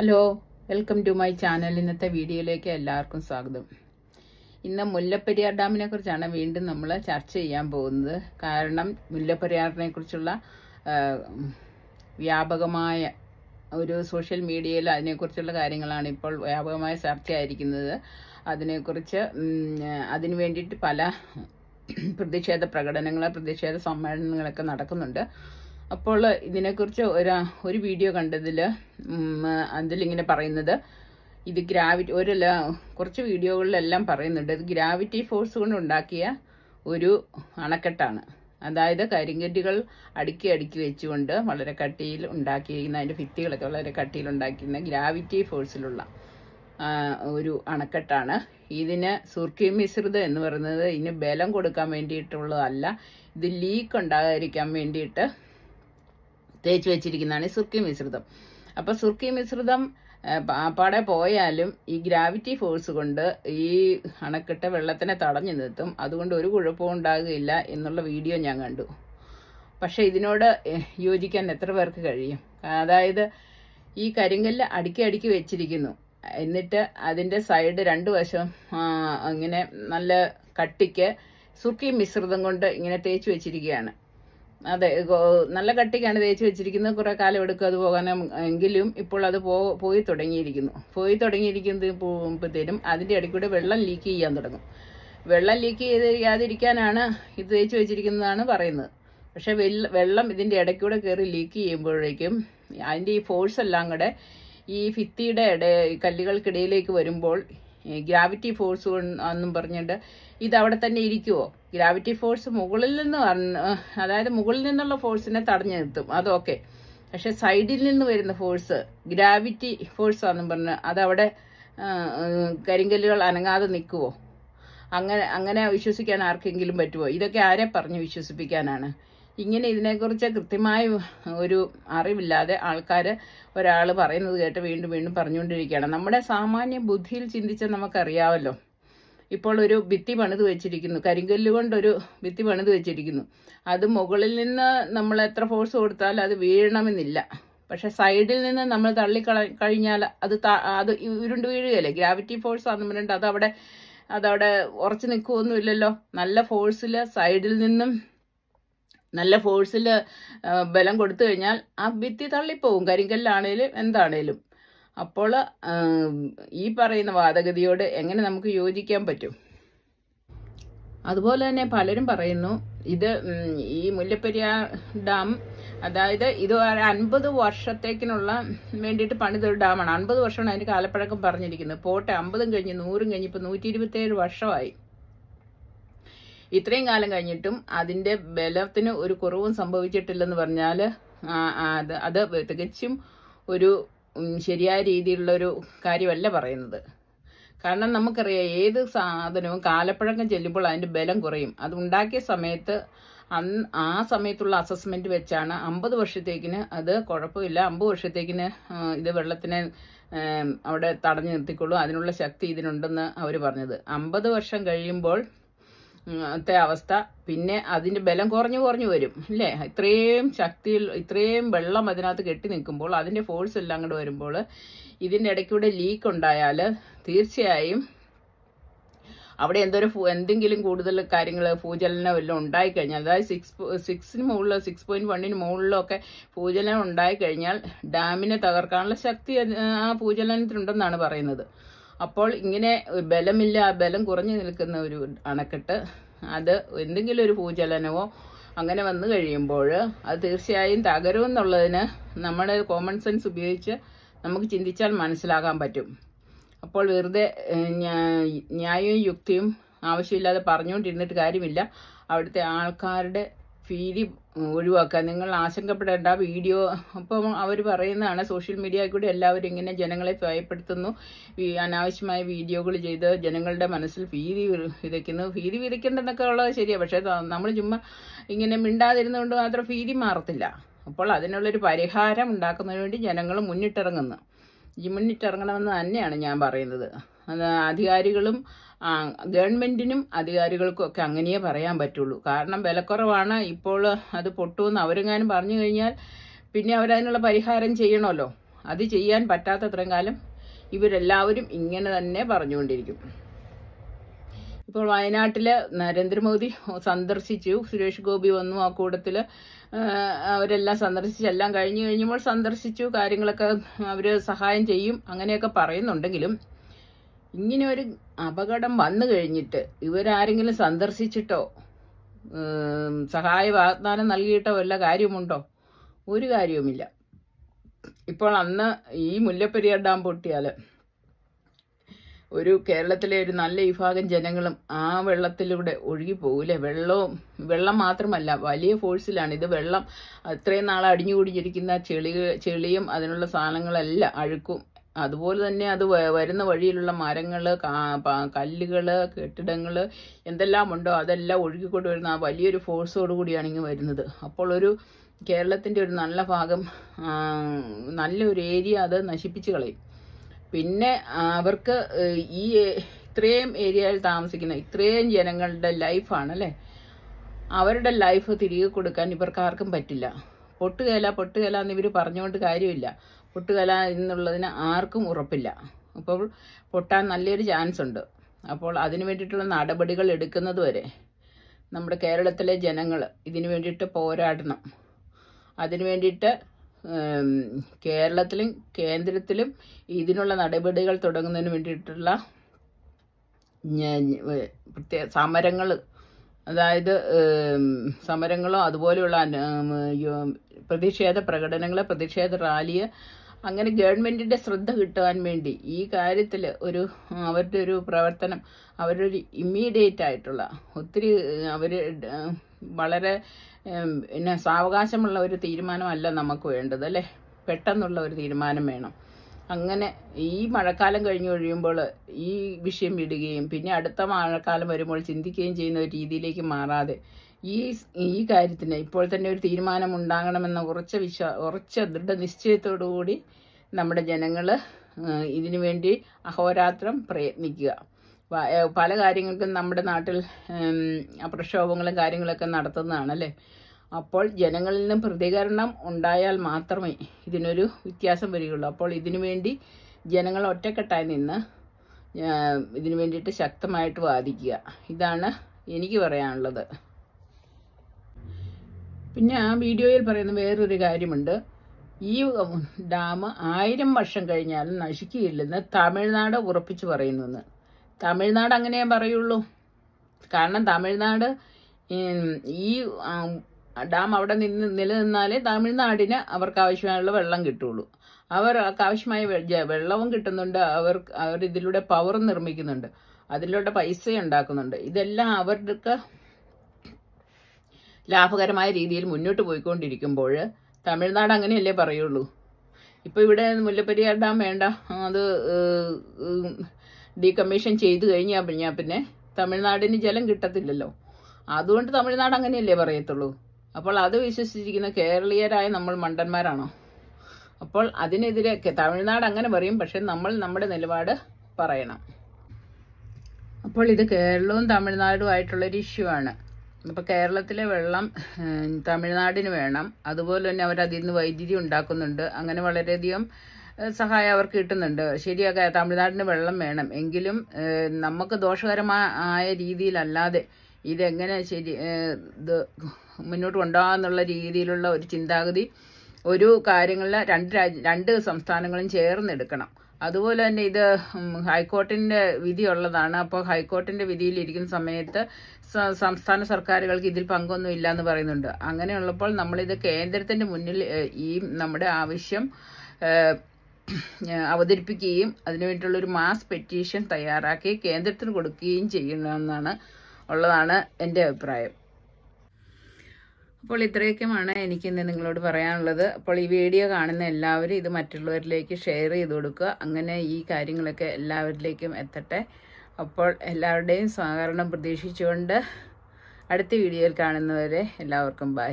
Hello welcome to my channel. ഇന്നത്തെ വീഡിയോയിലേക്ക് എല്ലാവർക്കും സ്വാഗതം. ഇന്ന് മുല്ലപ്പെരിയാർ ഡാമിനെ കുറിച്ചാണ് വീണ്ടും നമ്മൾ ചർച്ച ചെയ്യാൻ പോകുന്നത്. കാരണം മുല്ലപ്പെരിയാറിനെ കുറിച്ചുള്ള വ്യാപകമായ ഒരു സോഷ്യൽ മീഡിയയിൽ അതിനെക്കുറിച്ചുള്ള കാര്യങ്ങളാണ് ഇപ്പോൾ വ്യാപകമായ ചർച്ചയായിരിക്കുന്നത് അതിനെക്കുറിച്ച് അതിനു വേണ്ടിയിട്ട് പല പ്രതിഷേധ പ്രകടനങ്ങൾ പ്രതിഷേധ സമ്മേളനങ്ങളൊക്കെ നടക്കുന്നുണ്ട്. അപ്പോൾ ഇതിനെക്കുറിച്ച് ഒരു ഒരു വീഡിയോ കണ്ടതിൽ അതിലിങ്ങനെ പറയുന്നത് ഇത് ഗ്രാവിറ്റി ഒരു കുറച്ച് വീഡിയോകളിലെല്ലാം പറയുന്നുണ്ട്. ഇത് ഗ്രാവിറ്റി ഫോഴ്സ് കൊണ്ട് ഉണ്ടാക്കിയ ഒരു അണക്കെട്ടാണ്. അതായത് കരിങ്കല്ലുകൾ അടുക്കി അടുക്കി വെച്ചുകൊണ്ട് വളരെ കട്ടിയിൽ ഉണ്ടാക്കിയിരിക്കുന്ന അതിന്റെ ഭിത്തികളൊക്കെ വളരെ കട്ടിയിൽ ഉണ്ടാക്കിയിരുന്ന ഗ്രാവിറ്റി ഫോഴ്സിലുള്ള ഒരു അണക്കെട്ടാണ്. ഇതിന് സുർക്കി മിശ്രിതം എന്ന് പറയുന്നത് ഇതിന് ബലം കൊടുക്കാൻ വേണ്ടിയിട്ടുള്ളതല്ല. ഇത് ലീക്ക് ഉണ്ടാകാതിരിക്കാൻ വേണ്ടിയിട്ട് തേച്ച് വെച്ചിരിക്കുന്നതാണ് സുർക്കി മിശ്രിതം. അപ്പൊ സുർക്കി മിശ്രിതം പാടെ പോയാലും ഈ ഗ്രാവിറ്റി ഫോഴ്സ് കൊണ്ട് ഈ അണക്കെട്ട് വെള്ളത്തിനെ തടഞ്ഞു നിർത്തും. അതുകൊണ്ട് ഒരു കുഴപ്പവും ഉണ്ടാകുകയില്ല എന്നുള്ള വീഡിയോ ഞാൻ കണ്ടു. പക്ഷെ ഇതിനോട് യോജിക്കാൻ എത്ര പേർക്ക് കഴിയും? അതായത് ഈ കരിങ്കല്ല് അടുക്കി അടുക്കി വെച്ചിരിക്കുന്നു. എന്നിട്ട് അതിന്റെ സൈഡ് രണ്ടു വശം ഇങ്ങനെ നല്ല കട്ടിക്ക് സുർക്കി മിശ്രിതം കൊണ്ട് ഇങ്ങനെ തേച്ച് വെച്ചിരിക്കുകയാണ്. അതെ നല്ല കട്ടിക്കാണ് തേച്ച് വെച്ചിരിക്കുന്നത്. കുറെ കാലം എടുക്കും അത് പോകാനും. എങ്കിലും ഇപ്പോൾ അത് പോ പോയി തുടങ്ങിയിരിക്കുന്നു. പോയി തുടങ്ങിയിരിക്കുന്നത് പോകുമ്പോഴത്തേനും അതിന്റെ ഇടയ്ക്കൂടെ വെള്ളം ലീക്ക് ചെയ്യാൻ തുടങ്ങും. വെള്ളം ലീക്ക് ചെയ്യാതിരിക്കാനാണ് ഇത് തേച്ച് വെച്ചിരിക്കുന്നതാണ് പറയുന്നത്. പക്ഷെ വെള്ള- വെള്ളം ഇതിന്റെ ഇടയ്ക്കൂടെ കയറി ലീക്ക് ചെയ്യുമ്പോഴേക്കും അതിന്റെ ഈ ഫോഴ്സ് എല്ലാം കൂടെ ഈ ഭിത്തിയുടെ ഇട കല്ലുകൾക്കിടയിലേക്ക് വരുമ്പോൾ ഗ്രാവിറ്റി ഫോഴ്സ് എന്നും പറഞ്ഞിട്ട് ഇത് അവിടെ തന്നെ ഇരിക്കുമോ ഗ്രാവിറ്റി ഫോഴ്സ് മുകളിൽ നിന്ന് അതായത് മുകളിൽ നിന്നുള്ള ഫോഴ്സിനെ തടഞ്ഞു നിർത്തും. അതൊക്കെ പക്ഷെ സൈഡിൽ നിന്ന് വരുന്ന ഫോഴ്സ് ഗ്രാവിറ്റി ഫോഴ്സ് ആണെന്നും പറഞ്ഞ് അതവിടെ കരിങ്കല്ലുകൾ അനങ്ങാതെ നിൽക്കുവോ? അങ്ങനെ അങ്ങനെ വിശ്വസിക്കാൻ ആർക്കെങ്കിലും പറ്റുമോ ഇതൊക്കെ ആരെ പറഞ്ഞ് വിശ്വസിപ്പിക്കാനാണ്? ഇങ്ങനെ ഇതിനെക്കുറിച്ച് കൃത്യമായ ഒരു അറിവില്ലാതെ ആൾക്കാർ ഒരാൾ പറയുന്നത് കേട്ട് വീണ്ടും വീണ്ടും പറഞ്ഞുകൊണ്ടിരിക്കുകയാണ്. നമ്മുടെ സാമാന്യ ബുദ്ധിയിൽ ചിന്തിച്ചാൽ നമുക്കറിയാമല്ലോ ഇപ്പോൾ ഒരു ഭിത്തി പണിത് വെച്ചിരിക്കുന്നു. കരിങ്കല്ല് കൊണ്ടൊരു ഭിത്തി പണിത് വെച്ചിരിക്കുന്നു. അത് മുകളിൽ നിന്ന് നമ്മൾ എത്ര ഫോഴ്സ് കൊടുത്താൽ അത് വീഴണമെന്നില്ല. പക്ഷെ സൈഡിൽ നിന്ന് നമ്മൾ തള്ളി കഴിഞ്ഞാൽ അത് അത് ഉരുണ്ട് വീഴുകയല്ലേ? ഗ്രാവിറ്റി ഫോഴ്സ് ആണെന്ന് അത് അതവിടെ അതവിടെ ഉറച്ചു നിൽക്കുകയൊന്നുമില്ലല്ലോ നല്ല ഫോഴ്സിൽ സൈഡിൽ നിന്നും നല്ല ഫോഴ്സിൽ ബലം കൊടുത്തു കഴിഞ്ഞാൽ ആ ഭിത്തി തള്ളിപ്പോവും. കരിങ്കല്ലാണേലും എന്താണേലും. അപ്പോൾ ഈ പറയുന്ന വാദഗതിയോട് എങ്ങനെ നമുക്ക് യോജിക്കാൻ പറ്റും? അതുപോലെ തന്നെ പലരും പറയുന്നു ഇത് ഈ മുല്ലപ്പെരിയാർ ഡാം അതായത് ഇത് അൻപത് വർഷത്തേക്കിനുള്ള വേണ്ടിയിട്ട് പണിതൊരു ഡാമാണ്. അൻപത് വർഷമാണ് അതിന് കാലപ്പഴക്കം പറഞ്ഞിരിക്കുന്നത്. പോട്ടെ അമ്പതും കഴിഞ്ഞ് നൂറും കഴിഞ്ഞ് ഇപ്പം നൂറ്റി ഇരുപത്തേഴ് വർഷമായി. ഇത്രയും കാലം കഴിഞ്ഞിട്ടും അതിന്റെ ബലത്തിന് ഒരു കുറവും സംഭവിച്ചിട്ടില്ലെന്ന് പറഞ്ഞാൽ അത് അത് തികച്ചും ഒരു ശരിയായ രീതിയിലുള്ള ഒരു കാര്യമല്ല പറയുന്നത്. കാരണം നമുക്കറിയാം ഏത് സാധനവും കാലപ്പഴക്കം ചെല്ലുമ്പോൾ അതിന്റെ ബലം കുറയും. അത് ഉണ്ടാക്കിയ സമയത്ത് അന്ന് ആ സമയത്തുള്ള അസസ്മെന്റ് വെച്ചാണ് അമ്പത് വർഷത്തേക്കിന് അത് കുഴപ്പമില്ല. അമ്പത് വർഷത്തേക്കിന് ഇത് വെള്ളത്തിനെ അവിടെ തടഞ്ഞു നിർത്തിക്കൊള്ളൂ. അതിനുള്ള ശക്തി ഇതിനുണ്ടെന്ന് അവർ പറഞ്ഞത്. അമ്പത് വർഷം കഴിയുമ്പോൾ ത്തെ അവസ്ഥ. പിന്നെ അതിന്റെ ബലം കുറഞ്ഞു കുറഞ്ഞു വരും അല്ലേ? ഇത്രയും ശക്തിയിൽ ഇത്രയും വെള്ളം അതിനകത്ത് കെട്ടി നിൽക്കുമ്പോൾ അതിന്റെ ഫോഴ്സ് എല്ലാം അങ്ങോട്ട് വരുമ്പോൾ ഇതിന്റെ ഇടയ്ക്കൂടെ ലീക്ക് ഉണ്ടായാൽ തീർച്ചയായും അവിടെ എന്തൊരു എന്തെങ്കിലും കൂടുതൽ കാര്യങ്ങൾ ഭൂചലനം എല്ലാം ഉണ്ടായിക്കഴിഞ്ഞാൽ അതായത് സിക്സ് സിക്സിന് മുകളിലോ സിക്സ് പോയിന്റ് വണ്ണിന് മുകളിലോ ഒക്കെ ഭൂചലനം ഉണ്ടായിക്കഴിഞ്ഞാൽ ഡാമിനെ തകർക്കാനുള്ള ശക്തി ആ ഭൂചലനത്തിനുണ്ടെന്നാണ് പറയുന്നത്. അപ്പോൾ ഇങ്ങനെ ബലമില്ല ബലം കുറഞ്ഞു നിൽക്കുന്ന ഒരു അണക്കെട്ട് അത് എന്തെങ്കിലും ഒരു ഭൂചലനമോ അങ്ങനെ വന്നു കഴിയുമ്പോൾ അത് തീർച്ചയായും തകരുമെന്നുള്ളതിന് നമ്മുടെ കോമൺ സെൻസ് ഉപയോഗിച്ച് നമുക്ക് ചിന്തിച്ചാൽ മനസ്സിലാക്കാൻ പറ്റും. അപ്പോൾ വെറുതെ ന്യായവും യുക്തിയും ആവശ്യമില്ലാതെ പറഞ്ഞുകൊണ്ടിരുന്നിട്ട് കാര്യമില്ല. അവിടുത്തെ ആൾക്കാരുടെ ഭീതി ഒഴിവാക്കുക നിങ്ങൾ ആശങ്കപ്പെടേണ്ട വീഡിയോ. അപ്പം അവർ പറയുന്നതാണ് സോഷ്യൽ മീഡിയ കൂടി എല്ലാവരും ഇങ്ങനെ ജനങ്ങളെ ഭയപ്പെടുത്തുന്നു. അനാവശ്യമായ വീഡിയോകൾ ചെയ്ത് ജനങ്ങളുടെ മനസ്സിൽ ഭീതി വിതയ്ക്കുന്നു. ഭീതി വിതയ്ക്കേണ്ടെന്നൊക്കെ ഉള്ളത് ശരിയാണ് പക്ഷേ നമ്മൾ ചുമ്മാ ഇങ്ങനെ മിണ്ടാതിരുന്നുകൊണ്ട് മാത്രം ഭീതി മാറത്തില്ല. അപ്പോൾ അതിനുള്ളൊരു പരിഹാരം ഉണ്ടാക്കുന്നതിന് വേണ്ടി ജനങ്ങൾ മുന്നിട്ടിറങ്ങുന്നു. ഈ മുന്നിട്ടിറങ്ങണമെന്ന് തന്നെയാണ് ഞാൻ പറയുന്നത്. അധികാരികളും ഗവൺമെന്റിനും അധികാരികൾക്കും ഒക്കെ അങ്ങനെയേ പറയാൻ പറ്റുള്ളൂ. കാരണം വിലക്കുറവാണ്. ഇപ്പോൾ അത് പൊട്ടുമെന്ന് അവരെങ്ങാനും പറഞ്ഞു കഴിഞ്ഞാൽ പിന്നെ അവരതിനുള്ള പരിഹാരം ചെയ്യണമല്ലോ. അത് ചെയ്യാൻ പറ്റാത്തത്രയും കാലം ഇവരെല്ലാവരും ഇങ്ങനെ തന്നെ പറഞ്ഞുകൊണ്ടിരിക്കും. ഇപ്പോൾ വയനാട്ടിൽ നരേന്ദ്രമോദി സന്ദർശിച്ചു സുരേഷ് ഗോപി വന്നു ആ കൂട്ടത്തിൽ. അവരെല്ലാം സന്ദർശിച്ചെല്ലാം കഴിഞ്ഞു കഴിഞ്ഞപ്പോൾ സന്ദർശിച്ചു കാര്യങ്ങളൊക്കെ അവർ സഹായം ചെയ്യും അങ്ങനെയൊക്കെ പറയുന്നുണ്ടെങ്കിലും ഇങ്ങനെ ഒരു അപകടം വന്നു കഴിഞ്ഞിട്ട് ഇവരാരെങ്കിലും സന്ദർശിച്ചിട്ടോ സഹായ വാഗ്ദാനം നൽകിയിട്ടോ വല്ല കാര്യമുണ്ടോ? ഒരു കാര്യവുമില്ല. ഇപ്പോൾ അന്ന് ഈ മുല്ലപ്പെരിയാർ ഡാം പൊട്ടിയാൽ ഒരു കേരളത്തിലെ ഒരു നല്ല വിഭാഗം ജനങ്ങളും ആ വെള്ളത്തിലൂടെ ഒഴുകി പോകൂലേ? വെള്ളവും വെള്ളം മാത്രമല്ല വലിയ ഫോഴ്സിലാണ്. ഇത് വെള്ളം അത്രയും നാൾ അടിഞ്ഞുകൂടിയിരിക്കുന്ന ചെളി ചെളിയും അതിനുള്ള സാധനങ്ങളെല്ലാം അഴുക്കും അതുപോലെ തന്നെ അത് വരുന്ന വഴിയിലുള്ള മരങ്ങൾ കല്ലുകൾ കെട്ടിടങ്ങൾ എന്തെല്ലാം ഉണ്ടോ അതെല്ലാം ഒഴുകിക്കൊണ്ട് വരുന്ന ആ വലിയൊരു ഫോഴ്സോട് കൂടിയാണ് ഇങ്ങ് വരുന്നത്. അപ്പോൾ ഒരു കേരളത്തിന്റെ ഒരു നല്ല ഭാഗം നല്ലൊരു ഏരിയ അത് നശിപ്പിച്ചു കളയും. പിന്നെ അവർക്ക് ഈ ഇത്രയും ഏരിയയിൽ താമസിക്കുന്ന ഇത്രയും ജനങ്ങളുടെ ലൈഫാണ് അല്ലേ അവരുടെ ലൈഫ് തിരികെ കൊടുക്കാൻ ഇവർക്ക് ആർക്കും പറ്റില്ല. പൊട്ടുകേല പൊട്ടുകേല എന്ന് ഇവർ പറഞ്ഞുകൊണ്ട് കാര്യമില്ല. പൊട്ടുകേല എന്നുള്ളതിന് ആർക്കും ഉറപ്പില്ല. അപ്പോൾ പൊട്ടാൻ നല്ലൊരു ചാൻസ് ഉണ്ട്. അപ്പോൾ അതിനു വേണ്ടിയിട്ടുള്ള നടപടികൾ എടുക്കുന്നത് വരെ നമ്മുടെ കേരളത്തിലെ ജനങ്ങൾ ഇതിനു വേണ്ടിയിട്ട് പോരാടണം. അതിനു വേണ്ടിയിട്ട് കേരളത്തിലും കേന്ദ്രത്തിലും ഇതിനുള്ള നടപടികൾ തുടങ്ങുന്നതിന് വേണ്ടിയിട്ടുള്ള പ്രത്യേക സമരങ്ങൾ അതായത് സമരങ്ങളോ അതുപോലെയുള്ള പ്രതിഷേധ പ്രകടനങ്ങളെ പ്രതിഷേധ റാലിയെ അങ്ങനെ ഗവൺമെന്റിന്റെ ശ്രദ്ധ കിട്ടുവാൻ വേണ്ടി ഈ കാര്യത്തിൽ ഒരു അവരുടെ ഒരു പ്രവർത്തനം അവരുടെ ഇമ്മീഡിയറ്റ് ആയിട്ടുള്ള ഒത്തിരി അവർ വളരെ പിന്നെ സാവകാശമുള്ള ഒരു തീരുമാനമല്ല നമുക്ക് വേണ്ടത് അല്ലേ? പെട്ടെന്നുള്ള ഒരു തീരുമാനം വേണം. അങ്ങനെ ഈ മഴക്കാലം കഴിഞ്ഞു കഴിയുമ്പോൾ ഈ വിഷയം വിടുകയും പിന്നെ അടുത്ത മഴക്കാലം വരുമ്പോൾ ചിന്തിക്കുകയും ചെയ്യുന്ന ഒരു രീതിയിലേക്ക് മാറാതെ ഈ ഈ കാര്യത്തിന് ഇപ്പോൾ തന്നെ ഒരു തീരുമാനം ഉണ്ടാകണമെന്ന ഉറച്ച വിശ്വാ ഉറച്ച ദൃഢനിശ്ചയത്തോടുകൂടി നമ്മുടെ ജനങ്ങൾ ഇതിനു വേണ്ടി അഹോരാത്രം പ്രയത്നിക്കുക. പല കാര്യങ്ങൾക്കും നമ്മുടെ നാട്ടിൽ പ്രക്ഷോഭങ്ങളും കാര്യങ്ങളൊക്കെ നടത്തുന്നതാണ് അല്ലേ അപ്പോൾ ജനങ്ങളിൽ നിന്നും പ്രതികരണം ഉണ്ടായാൽ മാത്രമേ ഇതിനൊരു വ്യത്യാസം വരികയുള്ളൂ. അപ്പോൾ ഇതിനു വേണ്ടി ജനങ്ങൾ ഒറ്റക്കെട്ടായി നിന്ന് ഇതിനു വേണ്ടിയിട്ട് ശക്തമായിട്ട് വാദിക്കുക. ഇതാണ് എനിക്ക് പറയാനുള്ളത്. പിന്നെ ആ വീഡിയോയിൽ പറയുന്ന വേറൊരു കാര്യമുണ്ട്. ഈ ഡാം ആയിരം വർഷം കഴിഞ്ഞാലും നശിക്കുകയില്ലെന്ന് തമിഴ്നാട് ഉറപ്പിച്ചു പറയുന്നു തമിഴ്നാട് അങ്ങനെ പറയുള്ളൂ. കാരണം തമിഴ്നാട് ഈ ഡാം അവിടെ നിന്ന് നിലനിന്നാലേ തമിഴ്നാടിന് അവർക്ക് ആവശ്യമായുള്ള വെള്ളം കിട്ടുള്ളൂ. അവർ ആവശ്യമായ വെള്ളവും കിട്ടുന്നുണ്ട്. അവർ അവർ ഇതിലൂടെ പവർ നിർമ്മിക്കുന്നുണ്ട്. അതിലൂടെ പൈസ ഉണ്ടാക്കുന്നുണ്ട്. ഇതെല്ലാം അവർക്ക് ലാഭകരമായ രീതിയിൽ മുന്നോട്ട് പോയിക്കൊണ്ടിരിക്കുമ്പോൾ തമിഴ്നാട് അങ്ങനെയല്ലേ പറയുള്ളൂ? ഇപ്പൊ ഇവിടെ മുല്ലപ്പെരിയാർ ഡാം വേണ്ട. അത് ഡീകമ്മീഷൻ ചെയ്തു കഴിഞ്ഞാൽ പിന്നെ തമിഴ്നാടിന് ജലം കിട്ടത്തില്ലല്ലോ. അതുകൊണ്ട് തമിഴ്നാട് അങ്ങനെയല്ലേ പറയത്തുള്ളൂ? അപ്പോൾ അത് വിശ്വസിച്ചിരിക്കുന്ന കേരളീയരായ നമ്മൾ മണ്ടന്മാരാണോ? അപ്പോൾ അതിനെതിരെ തമിഴ്നാട് അങ്ങനെ പറയും പക്ഷെ നമ്മൾ നമ്മുടെ നിലപാട് പറയണം. അപ്പോൾ ഇത് കേരളവും തമിഴ്നാടും ആയിട്ടുള്ളൊരു ഇഷ്യൂ ആണ്. അപ്പോൾ കേരളത്തിലെ വെള്ളം തമിഴ്നാടിന് വേണം. അതുപോലെ തന്നെ അവർ അതിൽ നിന്ന് വൈദ്യുതി ഉണ്ടാക്കുന്നുണ്ട്. അങ്ങനെ വളരെയധികം സഹായം അവർക്ക് കിട്ടുന്നുണ്ട്. ശരിയാ തമിഴ്നാടിന് വെള്ളം വേണം. എങ്കിലും നമുക്ക് ദോഷകരമായ രീതിയിലല്ലാതെ ഇതെങ്ങനെ ശരി ഇത് മുന്നോട്ട് കൊണ്ടുപോകാന്നുള്ള രീതിയിലുള്ള ഒരു ചിന്താഗതി ഒരു കാര്യങ്ങളിൽ രണ്ട് രാജ്യ രണ്ട് സംസ്ഥാനങ്ങളും ചേർന്നെടുക്കണം. അതുപോലെ തന്നെ ഇത് ഹൈക്കോർട്ടിന്റെ വിധിയുള്ളതാണ്. അപ്പോൾ ഹൈക്കോർട്ടിന്റെ വിധിയിലിരിക്കുന്ന സമയത്ത് സംസ്ഥാന സർക്കാരുകൾക്ക് ഇതിൽ പങ്കൊന്നും ഇല്ല എന്ന് പറയുന്നുണ്ട്. അങ്ങനെയുള്ളപ്പോൾ നമ്മളിത് കേന്ദ്രത്തിന്റെ മുന്നിൽ ഈ നമ്മുടെ ആവശ്യം അവതരിപ്പിക്കുകയും അതിനുവേണ്ടിയുള്ള ഒരു മാസ് പെറ്റീഷൻ തയ്യാറാക്കി കേന്ദ്രത്തിന് കൊടുക്കുകയും ചെയ്യണമെന്നാണ് ഉള്ളതാണ് എന്റെ അഭിപ്രായം. അപ്പോൾ ഇത്രയൊക്കെയാണ് എനിക്ക് ഇന്ന് നിങ്ങളോട് പറയാനുള്ളത്. അപ്പോൾ ഈ വീഡിയോ കാണുന്ന എല്ലാവരും ഇത് മറ്റുള്ളവരിലേക്ക് ഷെയർ ചെയ്ത് കൊടുക്കുക. അങ്ങനെ ഈ കാര്യങ്ങളൊക്കെ എല്ലാവരിലേക്കും എത്തട്ടെ. അപ്പോൾ എല്ലാവരുടെയും സഹകരണം പ്രതീക്ഷിച്ചുകൊണ്ട് അടുത്ത വീഡിയോയിൽ കാണുന്നവരെ എല്ലാവർക്കും ബൈ.